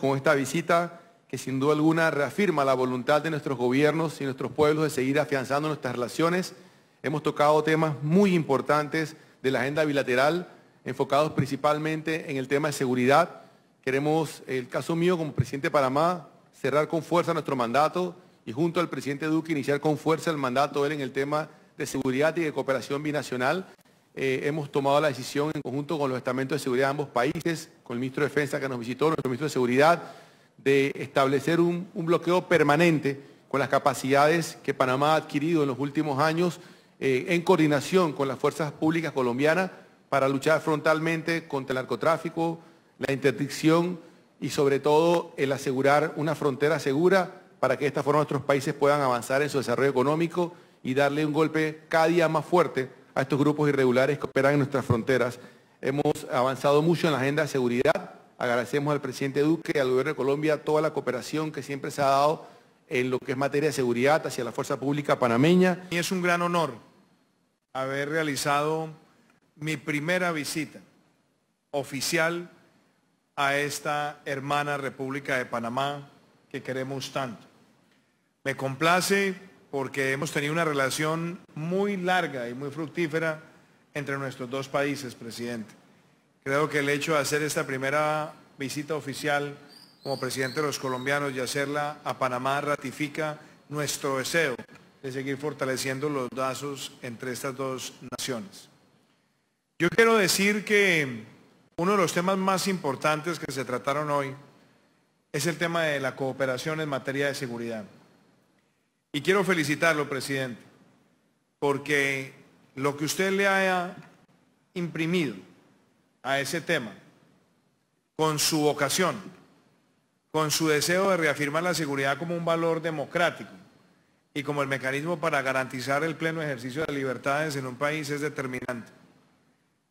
con esta visita que sin duda alguna reafirma la voluntad de nuestros gobiernos y nuestros pueblos de seguir afianzando nuestras relaciones. Hemos tocado temas muy importantes de la agenda bilateral, enfocados principalmente en el tema de seguridad. Queremos, el caso mío como presidente de Panamá, cerrar con fuerza nuestro mandato y junto al presidente Duque iniciar con fuerza el mandato él en el tema de seguridad y de cooperación binacional. Eh, hemos tomado la decisión en conjunto con los estamentos de seguridad de ambos países, con el ministro de Defensa que nos visitó, nuestro ministro de Seguridad, de establecer un, bloqueo permanente con las capacidades que Panamá ha adquirido en los últimos años eh, en coordinación con las fuerzas públicas colombianas para luchar frontalmente contra el narcotráfico, la interdicción y sobre todo el asegurar una frontera segura para que de esta forma nuestros países puedan avanzar en su desarrollo económico y darle un golpe cada día más fuerte a estos grupos irregulares que operan en nuestras fronteras. Hemos avanzado mucho en la agenda de seguridad, Agradecemos al presidente Duque y al gobierno de Colombia toda la cooperación que siempre se ha dado en lo que es materia de seguridad hacia la fuerza pública panameña. Y es un gran honor haber realizado mi primera visita oficial a esta hermana República de Panamá que queremos tanto. Me complace porque hemos tenido una relación muy larga y muy fructífera entre nuestros dos países, presidente. Creo que el hecho de hacer esta primera visita oficial como presidente de los colombianos y hacerla a Panamá ratifica nuestro deseo de seguir fortaleciendo los lazos entre estas dos naciones. Yo quiero decir que uno de los temas más importantes que se trataron hoy es el tema de la cooperación en materia de seguridad. Y quiero felicitarlo, presidente, porque lo que usted le haya imprimido a ese tema, con su vocación, con su deseo de reafirmar la seguridad como un valor democrático y como el mecanismo para garantizar el pleno ejercicio de libertades en un país es determinante.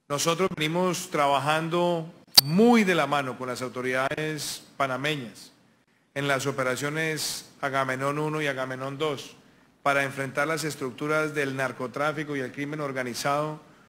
Nosotros venimos trabajando muy de la mano con las autoridades panameñas en las operaciones Agamenón 1 y Agamenón 2 para enfrentar las estructuras del narcotráfico y el crimen organizado